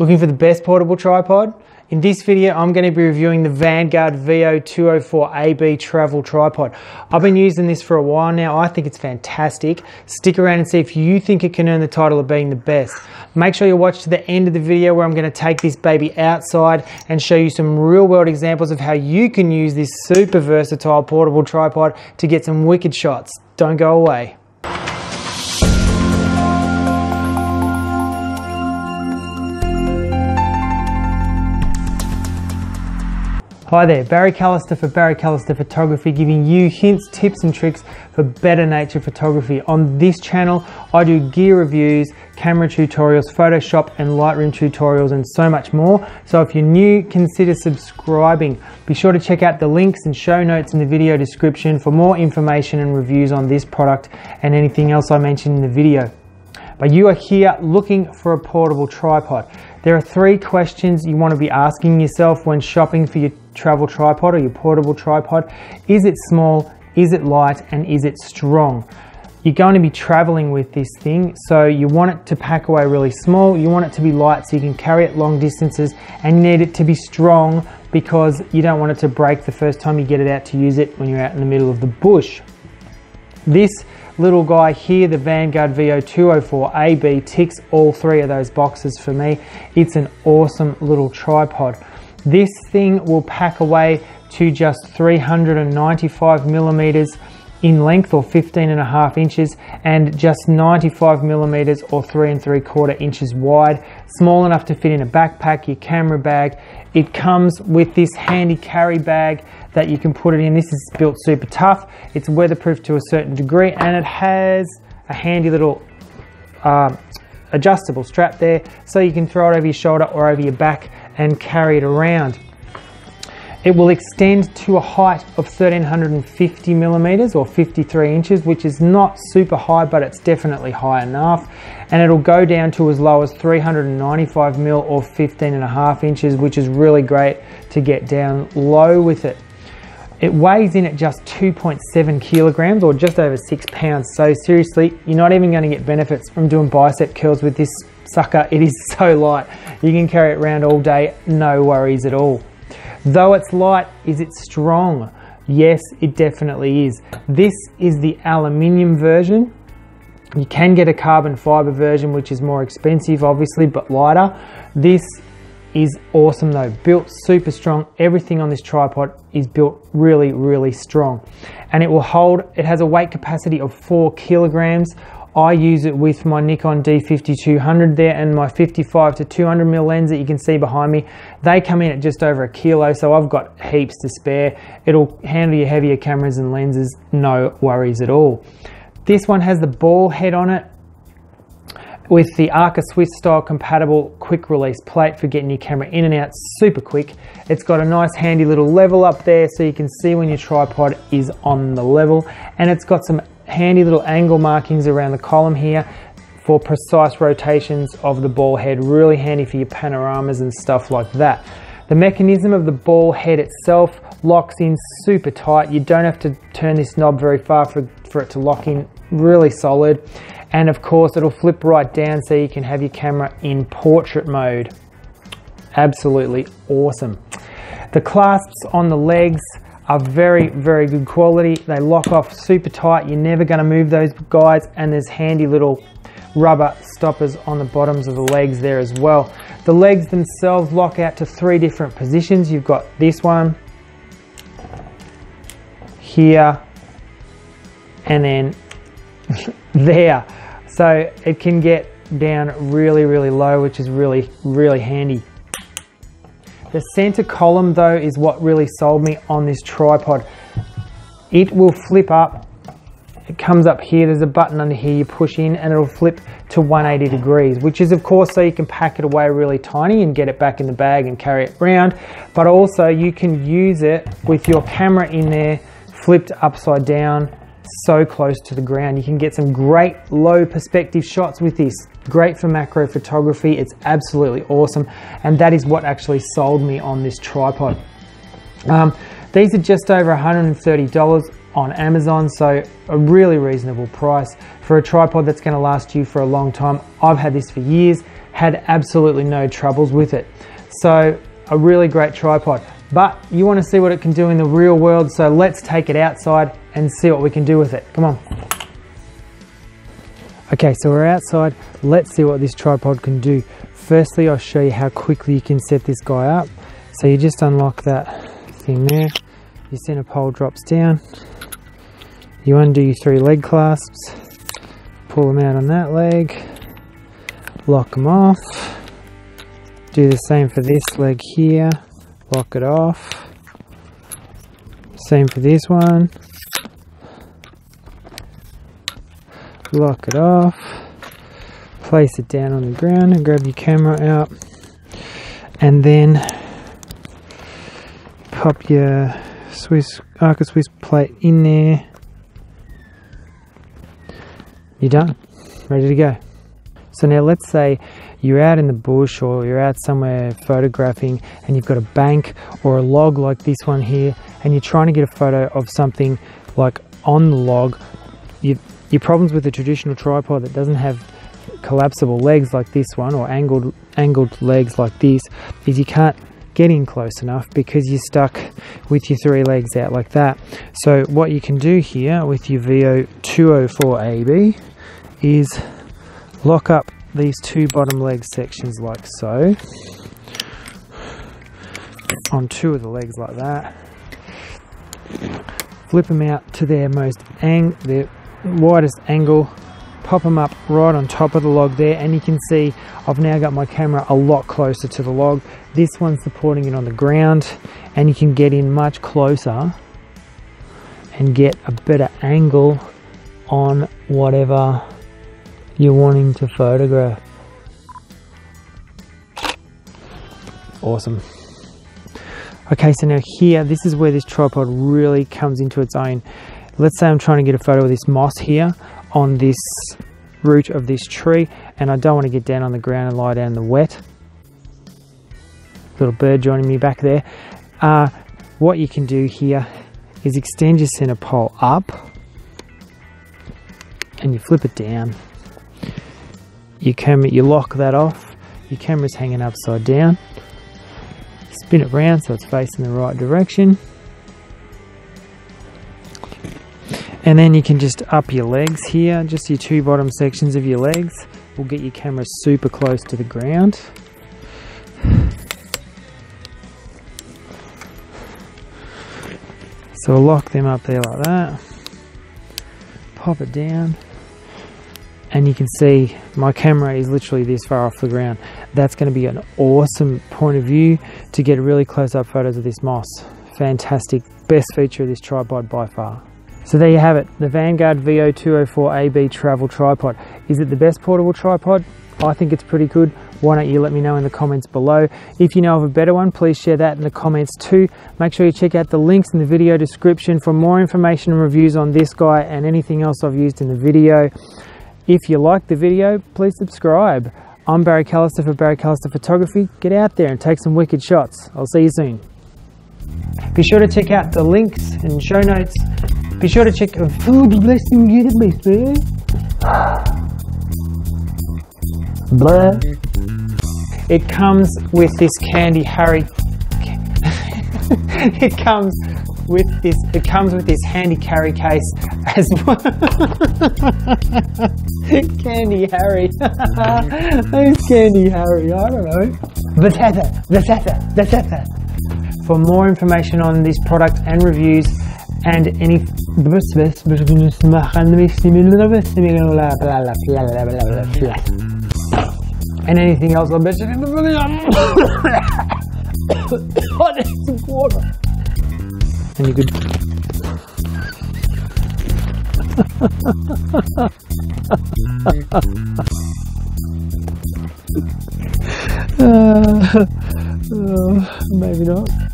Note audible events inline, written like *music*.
Looking for the best portable tripod? In this video, I'm going to be reviewing the Vanguard Veo 204AB travel tripod. I've been using this for a while now. I think it's fantastic. Stick around and see if you think it can earn the title of being the best. Make sure you watch to the end of the video where I'm going to take this baby outside and show you some real world examples of how you can use this super versatile portable tripod to get some wicked shots. Don't go away. Hi there, Barry Callister for Barry Callister Photography, giving you hints, tips, and tricks for better nature photography. On this channel, I do gear reviews, camera tutorials, Photoshop and Lightroom tutorials, and so much more. So if you're new, consider subscribing. Be sure to check out the links and show notes in the video description for more information and reviews on this product and anything else I mentioned in the video. But you are here looking for a portable tripod. There are three questions you want to be asking yourself when shopping for your travel tripod or your portable tripod. Is it small? Is it light? And is it strong? You're going to be traveling with this thing, so you want it to pack away really small. You want it to be light so you can carry it long distances and you need it to be strong because you don't want it to break the first time you get it out to use it when you're out in the middle of the bush. This little guy here, the Vanguard Veo 204AB, ticks all three of those boxes for me. It's an awesome little tripod. This thing will pack away to just 395 millimeters in length or 15 and a half inches and just 95 millimeters or three and three quarter inches wide. Small enough to fit in a backpack your camera bag. It comes with this handy carry bag that you can put it in. This is built super tough. It's weatherproof to a certain degree and it has a handy little uh, adjustable strap there so you can throw it over your shoulder or over your back and carry it around it will extend to a height of 1350 millimeters or 53 inches, which is not super high, but it's definitely high enough. And it'll go down to as low as 395 mil or 15 and a half inches, which is really great to get down low with it. It weighs in at just 2.7 kilograms or just over six pounds. So seriously, you're not even going to get benefits from doing bicep curls with this sucker. It is so light. You can carry it around all day, no worries at all. Though it's light, is it strong? Yes, it definitely is. This is the aluminium version. You can get a carbon fiber version, which is more expensive, obviously, but lighter. This is awesome though, built super strong. Everything on this tripod is built really, really strong. And it will hold, it has a weight capacity of four kilograms I use it with my Nikon D5200 there and my 55 to 200 mm lens that you can see behind me. They come in at just over a kilo, so I've got heaps to spare. It'll handle your heavier cameras and lenses, no worries at all. This one has the ball head on it with the Arca Swiss style compatible quick release plate for getting your camera in and out super quick. It's got a nice handy little level up there so you can see when your tripod is on the level and it's got some handy little angle markings around the column here for precise rotations of the ball head. Really handy for your panoramas and stuff like that. The mechanism of the ball head itself locks in super tight. You don't have to turn this knob very far for, for it to lock in really solid. And of course, it'll flip right down so you can have your camera in portrait mode. Absolutely awesome. The clasps on the legs are very, very good quality. They lock off super tight. You're never gonna move those guys. And there's handy little rubber stoppers on the bottoms of the legs there as well. The legs themselves lock out to three different positions. You've got this one, here, and then *laughs* there. So it can get down really, really low, which is really, really handy. The center column though is what really sold me on this tripod. It will flip up, it comes up here, there's a button under here you push in and it'll flip to 180 degrees, which is of course so you can pack it away really tiny and get it back in the bag and carry it around, but also you can use it with your camera in there flipped upside down so close to the ground. You can get some great low perspective shots with this. Great for macro photography. It's absolutely awesome. And that is what actually sold me on this tripod. Um, these are just over $130 on Amazon, so a really reasonable price for a tripod that's going to last you for a long time. I've had this for years. had absolutely no troubles with it. So a really great tripod. But you want to see what it can do in the real world, so let's take it outside and see what we can do with it. Come on. Okay, so we're outside. Let's see what this tripod can do. Firstly, I'll show you how quickly you can set this guy up. So you just unlock that thing there. Your center pole drops down. You undo your three leg clasps. Pull them out on that leg. Lock them off. Do the same for this leg here. Lock it off. Same for this one. lock it off, place it down on the ground and grab your camera out and then pop your Swiss Arca Swiss plate in there. You're done, ready to go. So now let's say you're out in the bush or you're out somewhere photographing and you've got a bank or a log like this one here and you're trying to get a photo of something like on the log. You your problems with a traditional tripod that doesn't have collapsible legs like this one or angled angled legs like this is you can't get in close enough because you're stuck with your three legs out like that. So what you can do here with your Veo 204AB is lock up these two bottom leg sections like so. On two of the legs like that. Flip them out to their most ang their widest angle. Pop them up right on top of the log there and you can see I've now got my camera a lot closer to the log. This one's supporting it on the ground and you can get in much closer and get a better angle on whatever you're wanting to photograph awesome okay so now here this is where this tripod really comes into its own let's say I'm trying to get a photo of this moss here on this root of this tree and I don't want to get down on the ground and lie down in the wet. Little bird joining me back there. Uh, what you can do here is extend your center pole up and you flip it down. Your camera, you lock that off. Your camera's hanging upside down. Spin it around so it's facing the right direction. and then you can just up your legs here just your two bottom sections of your legs will get your camera super close to the ground so lock them up there like that pop it down and you can see my camera is literally this far off the ground that's going to be an awesome point of view to get really close up photos of this moss fantastic best feature of this tripod by far so there you have it, the Vanguard Veo 204AB travel tripod. Is it the best portable tripod? I think it's pretty good. Why don't you let me know in the comments below. If you know of a better one, please share that in the comments too. Make sure you check out the links in the video description for more information and reviews on this guy and anything else I've used in the video. If you like the video, please subscribe. I'm Barry Callister for Barry Callister Photography. Get out there and take some wicked shots. I'll see you soon. Be sure to check out the links and show notes be sure to check food oh, blessing baby. Blah. It comes with this candy Harry. *laughs* it comes with this. It comes with this handy carry case as well. *laughs* candy Harry. *laughs* Who's Candy Harry? I don't know. Vatata, Vatata, Vatata. For more information on this product and reviews, and any and anything else I'll mention in the video. *coughs* oh, water. And you could. *laughs* *laughs* uh, uh, maybe not.